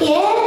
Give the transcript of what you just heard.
Yeah.